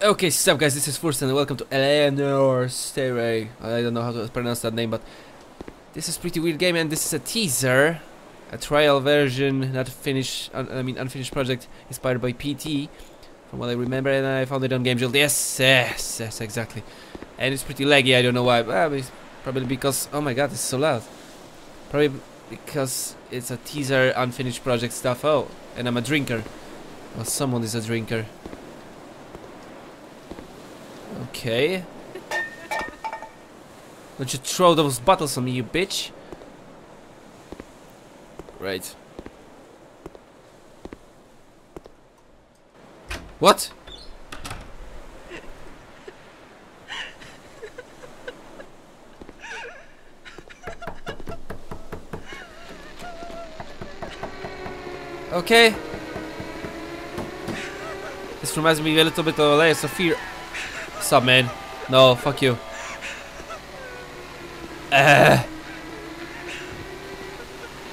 Okay, sup guys, this is Foorson and welcome to Eleanor Stairway. I don't know how to pronounce that name, but this is pretty weird game and this is a teaser. A trial version, not finished, I mean unfinished project, inspired by PT, from what I remember, and I found it on Game. Yes, yes, yes, exactly. And it's pretty laggy, I don't know why, but it's probably because, oh my god, it's so loud. Probably because it's a teaser, unfinished project stuff. Oh, and I'm a drinker. Well, someone is a drinker. Okay. Don't you throw those bottles on me, you bitch. Right. What? Okay. This reminds me a little bit of Layers of Fear. What's up, man? No, fuck you. Uh,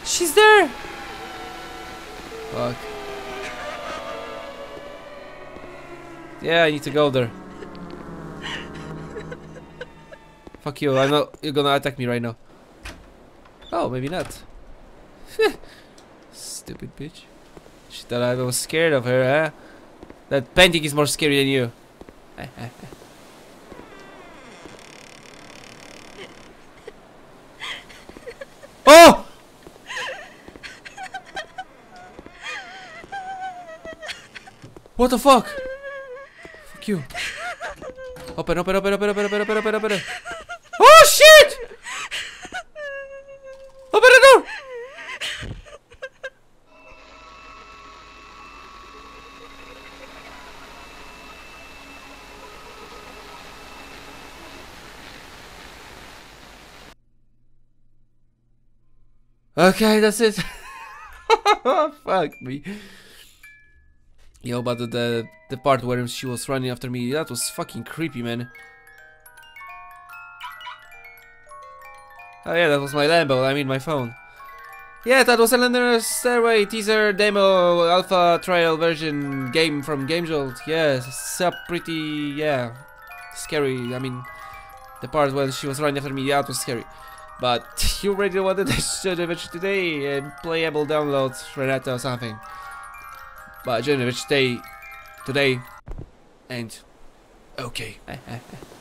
she's there! Fuck. Yeah, I need to go there. Fuck you, I know you're gonna attack me right now. Oh, maybe not. Stupid bitch. She thought I was scared of her, huh? That painting is more scary than you. Oh! What the fuck? Fuck you. Open, open, open, open, open, open, open, open, open. Oh shit! Okay, that's it. Fuck me. Yo, but the, the part where she was running after me, that was fucking creepy, man. Oh yeah, that was my Lambo, I mean my phone. Yeah, that was Eleanor Stairway teaser demo alpha trial version game from Game Jolt. Yeah, a pretty, yeah, scary. I mean, the part when she was running after me, that was scary. But you already wanted to Jonovich today and playable downloads Renata or something. But Jonovich today, today, and okay.